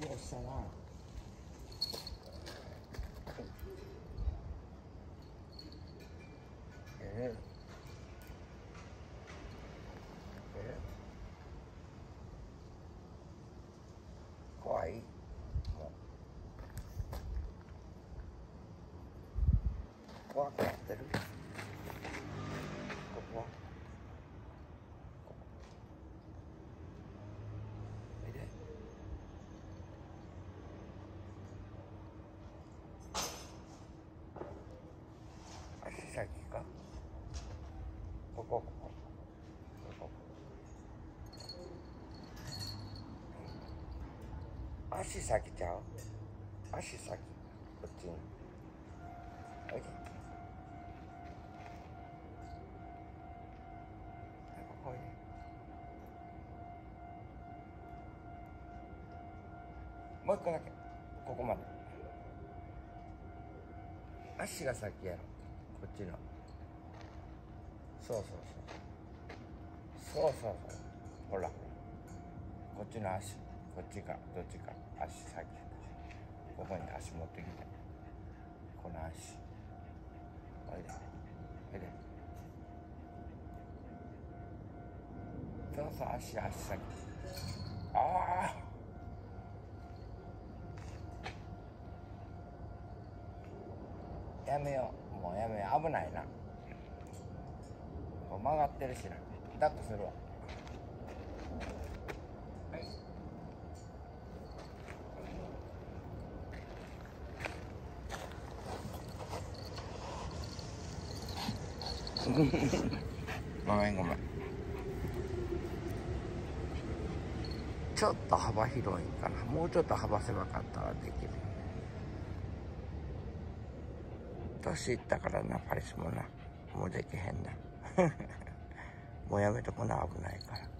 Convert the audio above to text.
よっしゃなええ怖いもう怖くなってるここはここ見て足先か。ここここ。ここ。足先ちゃう？足先。こっちに。おいでここおいでもう一個だけ。ここまで。足が先やろ。こっちのそうそうそう。そうそうそう。ほら。こっちの足。こっちかどっちか足先。ここに足持ってきて。この足。おいで。おいで。そうそう。足足先。ああやめよう。もうやめ危ないな。こう曲がってるしな。抱っこするわ。ごめんごめん。ちょっと幅広いかなもうちょっと幅狭かったらできる。年いったからなパリスもな。もうできへんな。もうやめとこな危ないから。